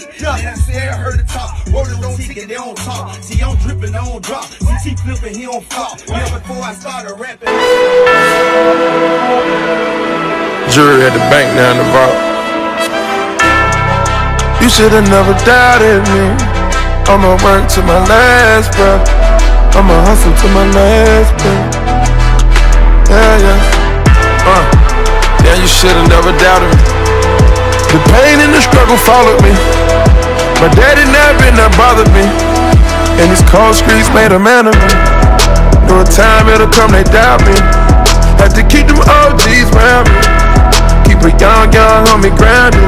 shit. Man, I said I heard the talk. Rollers don't tick and they don't talk. See, I'm dripping, I don't drop. CT flipping, he don't fall. Never before I started rapping. Jury at the bank down the vault. You should've never doubted me. I'ma work to my last breath. I'ma hustle to my last breath. Yeah, yeah. Uh, yeah, you should've never doubted me. The pain and the struggle followed me. My daddy never been that bothered me. And these cold streets made a man of me. A time it'll come, they doubt me. Had to keep them OGs around me. Keep a young, young homie grounded.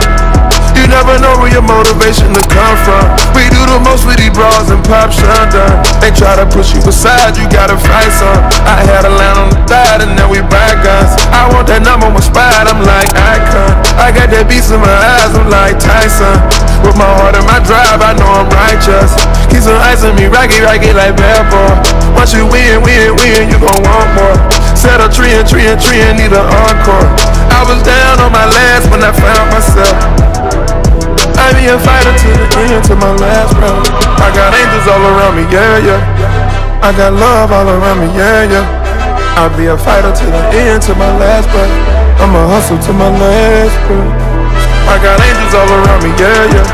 You never know where your motivation to come from. We do the most with these bras and pop shundun. They try to push you aside, you gotta fight some. I had a line on the thigh and now we in my eyes, I'm like Tyson. With my heart and my drive, I know I'm righteous. Keep some ice me, rocky, rocky like bad boy. Once you win, win, win, you gon' want more. Set a tree and tree and tree and need an encore. I was down on my last when I found myself. I be a fighter to the end, to my last breath. I got angels all around me, yeah, yeah. I got love all around me, yeah, yeah. I'll be a fighter to the end, to my last breath. I'ma hustle to my last breath. I got angels all around me, yeah, yeah.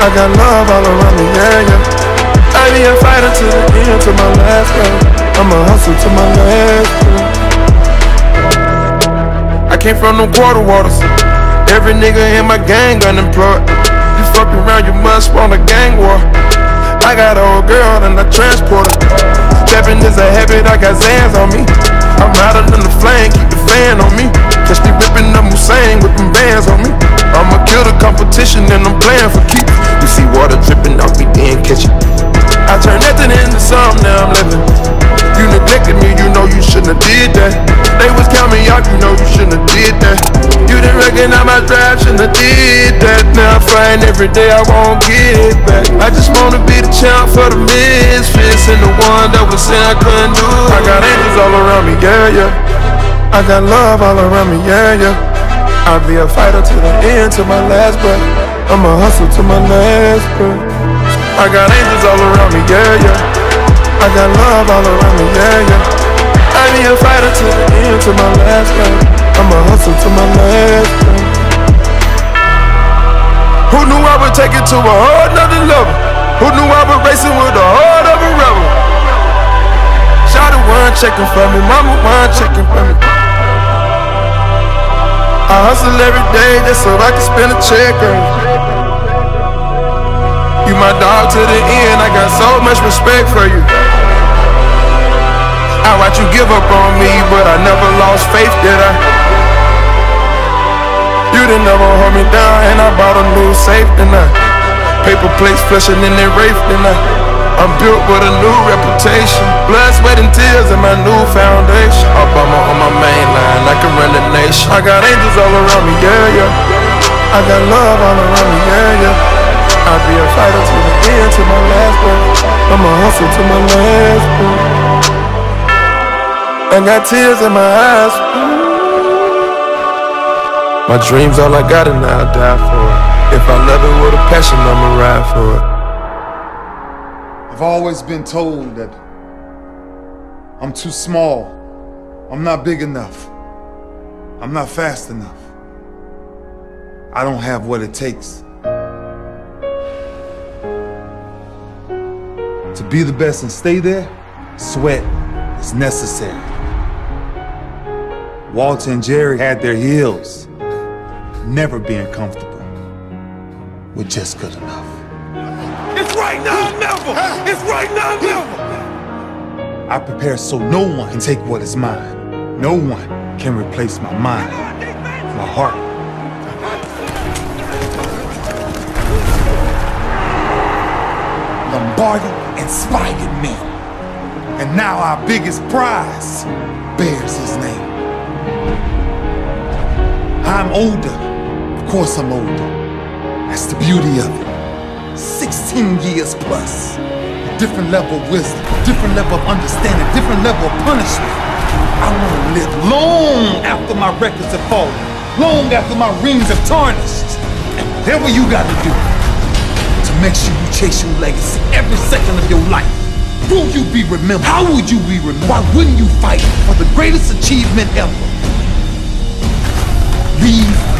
I got love all around me, yeah, yeah. I be a fighter to the end, to my last breath. I'ma hustle to my last breath. I came from the quarter waters. Every nigga in my gang unemployed. You fuck around, you must want a gang war. I got a old girl and a transporter. Stepping is a habit, I got Zans on me. I'm hotter than the flame, keep the fan on me. Catch me ripping up Hussein with them bands on me. I'ma kill the competition and I'm playing for keeps. You see water dripping off me, then catch it. I turn nothing into something, now I'm living. You neglected me, you know you shouldn't have did that. They was counting out, you know you shouldn't have did that. You didn't recognize my drive, shouldn't have did that. Now I'm find every day I won't get it back. I just wanna be the champ for the misfits and the one that was saying I couldn't do. it. I got angels all around me, yeah, yeah. I got love all around me, yeah, yeah. I'll be a fighter to the end, to my last breath. I'ma hustle to my last breath. I got angels all around me, yeah, yeah. I got love all around me, yeah, yeah. I be a fighter to the end, to my last breath. I'ma hustle to my last breath. Who knew I would take it to a whole nother level? Who knew I would racing with the heart of a rebel? Shot a one checking for me, mama one checking for me. I hustle every day just so I can spend a check on you. You my dog to the end, I got so much respect for you. I watch you give up on me, but I never lost faith, did I? You didn't never hold me down, and I bought a new safe, tonight. Paper plates flushing in their rafe, tonight. I'm built with a new reputation. Blood, sweat, and tears in my new foundation. I got angels all around me, yeah, yeah. I got love all around me, yeah, yeah. I'll be a fighter to the end, to my last breath. I'ma hustle to my last breath. I got tears in my eyes. My dreams all I got and I'll die for it. If I love it with a passion, I'ma ride for it. I've always been told that I'm too small. I'm not big enough. I'm not fast enough. I don't have what it takes. To be the best and stay there, sweat is necessary. Walter and Jerry had their heels, never being comfortable with just good enough. It's right now, or never. It's right now, or never. I prepare so no one can take what is mine. No one can replace my mind, my heart. Lombardi inspired me. And now our biggest prize bears his name. I'm older. Of course I'm older. That's the beauty of it. 16 years plus. A different level of wisdom, different level of understanding, different level of punishment. I want to live long after my records have fallen, long after my rings have tarnished. And whatever you got to do, to Make sure you chase your legacy every second of your life. Will you be remembered? How would you be remembered? Why wouldn't you fight for the greatest achievement ever? Leave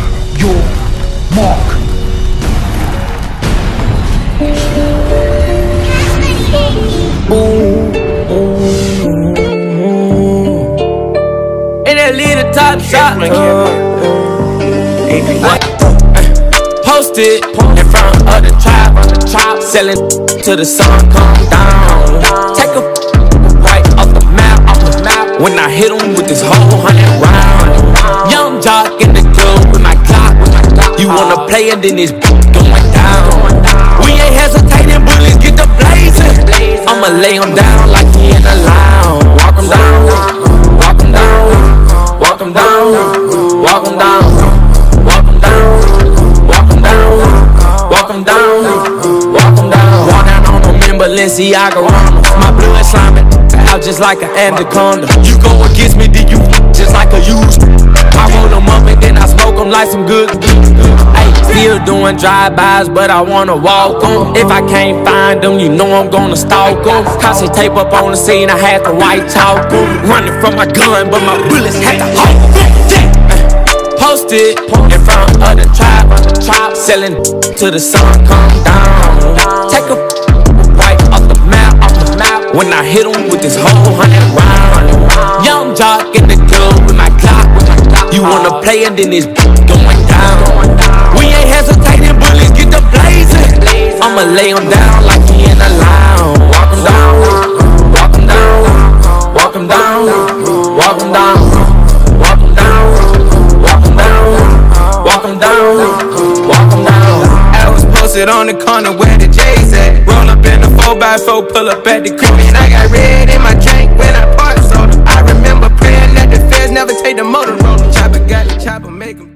shot. Posted in front of the trap, selling till the sun come down. Take a right off the map, off the map. When I hit him with this whole hundred round, young jock in the club with my clock. You wanna play it, then it's going down. We ain't hesitating, bullets get the blazing. I'ma lay him down Balenciaga Rama. My blood slimy, out just like an anaconda. You go against me, then you just like a used. I roll them up and then I smoke them like some good. Ay, still doing drive-bys, but I wanna walk 'em. If I can't find them, you know I'm gonna stalk stalk 'em. Constant tape up on the scene, I had to white talk. Running from my gun, but my bullets had to. Yeah. Posted in front of the trap, selling till the sun come down. Take a When I hit 'em with this whole hundred round, young jock in the club with my clock. You wanna play and then it's going down. We ain't hesitating, bullets get the blazing. I'ma lay 'em down like he in the lounge. Posted on the corner where the J's at. Roll up in the 4x4, pull up at the crib. And I got red in my drink when I parked soda. I remember praying that the feds never take the Motorola. Chopper got the chopper, make 'em do it.